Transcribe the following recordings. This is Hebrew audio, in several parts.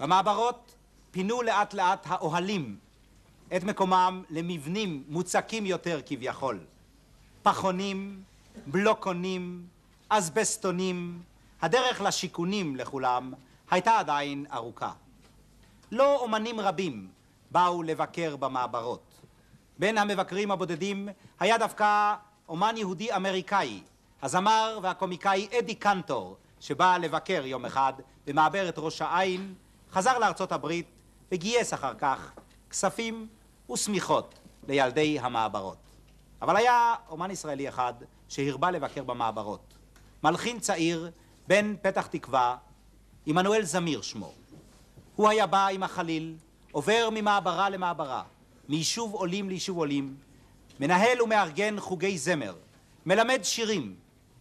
במעברות פינו לאט לאט האוהלים את מקומם למבנים מוצקים יותר כביכול. פחונים, בלוקונים, אסבסטונים, הדרך לשיכונים לכולם הייתה עדיין ארוכה. לא אומנים רבים באו לבקר במעברות. בין המבקרים הבודדים היה דווקא אומן יהודי אמריקאי, הזמר והקומיקאי אדי קנטור, שבא לבקר יום אחד במעברת ראש העין, חזר לארצות הברית וגייס אחר כך כספים ושמיכות לילדי המעברות. אבל היה אומן ישראלי אחד שהרבה לבקר במעברות. מלחין צעיר, בן פתח תקווה, עמנואל זמיר שמו. הוא היה בא עם החליל, עובר ממעברה למעברה, מיישוב עולים ליישוב עולים, מנהל ומארגן חוגי זמר, מלמד שירים,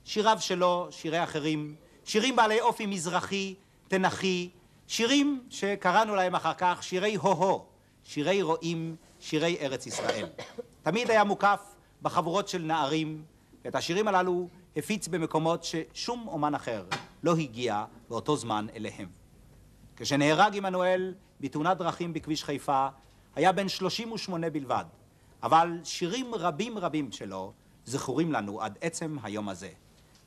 שיריו שלו, שירי אחרים, שירים בעלי אופי מזרחי, תנכי, שירים שקראנו להם אחר כך שירי הו-הו, שירי רועים, שירי ארץ ישראל. תמיד היה מוקף בחבורות של נערים, ואת השירים הללו הפיץ במקומות ששום אומן אחר לא הגיע באותו זמן אליהם. כשנהרג עמנואל בתאונת דרכים בכביש חיפה, היה בן 38 בלבד, אבל שירים רבים רבים שלו זכורים לנו עד עצם היום הזה.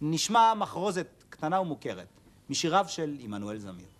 נשמע מחרוזת קטנה ומוכרת משיריו של עמנואל זמיר.